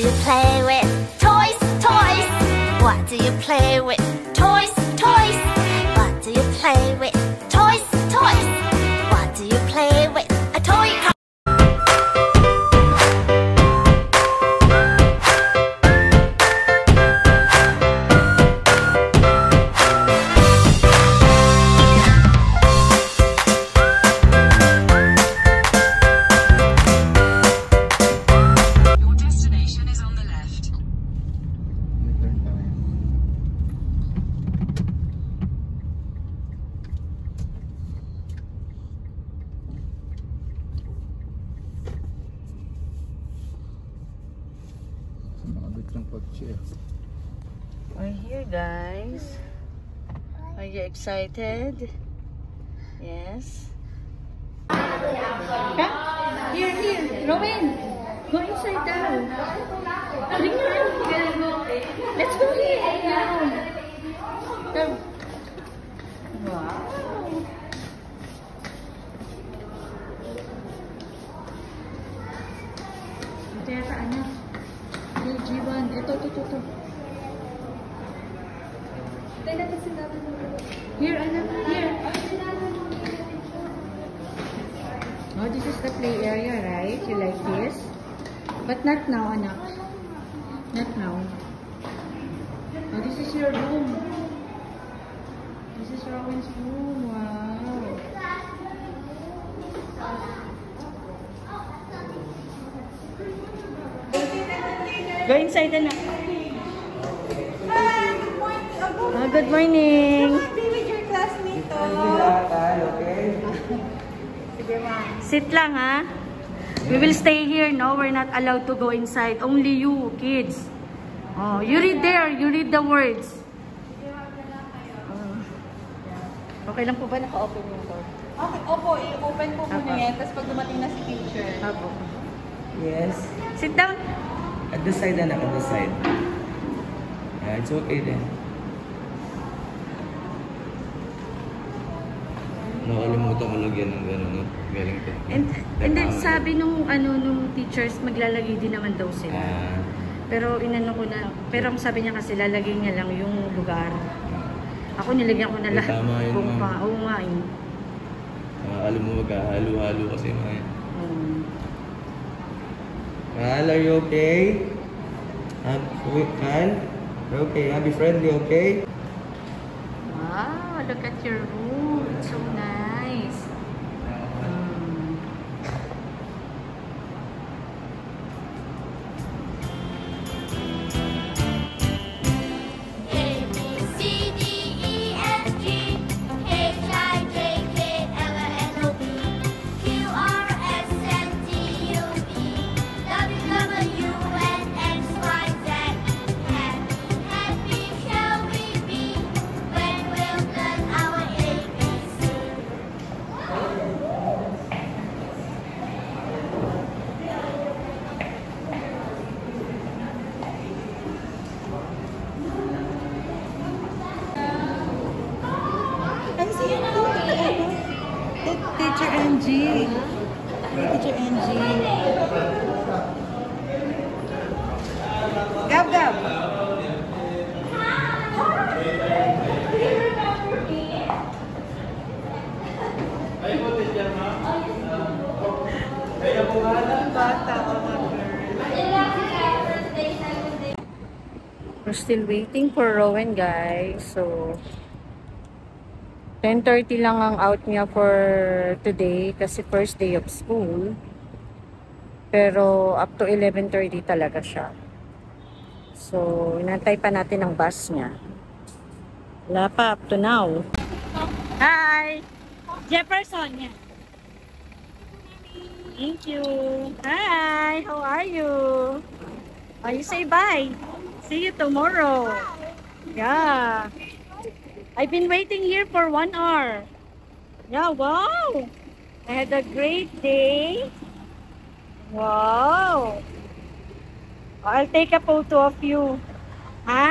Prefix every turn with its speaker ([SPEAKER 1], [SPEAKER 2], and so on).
[SPEAKER 1] you play with? Toys, toys. What do you play with?
[SPEAKER 2] Ng kotse.
[SPEAKER 3] We're here, guys. Are you excited? Yes. Huh? Here, here. Rowan, go inside down. Bring your Let's go here. Down. Down. Wow. Ito, ito, ito, ito. Here, anak. Here. Oh, this is the play area, right? You like this? But not now, anak. Not now. Oh, this is your room. This is Rowan's room. Wow. Go inside, anak. Ah, good morning. Sit lang ha. We will stay here, no? We're not allowed to go inside. Only you, kids. Oh, you read there. You read the words. Oh. Okay lang po ba naka-open yung door?
[SPEAKER 4] Okay, opo, i-open po muna yan. Tapos pag dumating na si teacher.
[SPEAKER 3] Apo.
[SPEAKER 5] Yes.
[SPEAKER 3] Sit down.
[SPEAKER 5] At the side, anak, at the side. Ah, it's okay then. Nakalimutan ko lagyan ng gano'n, no? Galing ko.
[SPEAKER 3] And, and then sabi nung ano nung teachers maglalagay din naman daw sila.
[SPEAKER 5] Ah,
[SPEAKER 3] Pero inano ko na, pero ang sabi niya kasi lalagay niya lang yung lugar. Ako nilagyan ko na
[SPEAKER 5] Eh,
[SPEAKER 3] lahat.
[SPEAKER 5] tama yun, ma'am.
[SPEAKER 3] oo nga eh.
[SPEAKER 5] ah, alam mo magkahalo-halo kasi mga Mahal, are you okay? Wait, Mahal? Okay, I'll be friendly, okay?
[SPEAKER 3] wow, look at your room. It's so nice.
[SPEAKER 4] Angie. Teacher Angie. Gab, Gab. Bata,
[SPEAKER 3] we're still waiting for Rowan, guys. So, 10.30 lang ang out niya for today kasi first day of school. Pero up to 11.30 talaga siya. So, inantay pa natin ang bus niya. Wala pa up to now. Hi! Jefferson, yan. Thank you. Hi! How are you? Oh, you say bye. See you tomorrow. Yeah. I've been waiting here for one hour. Yeah, wow. I had a great day. Wow. I'll take a photo of you. Hi.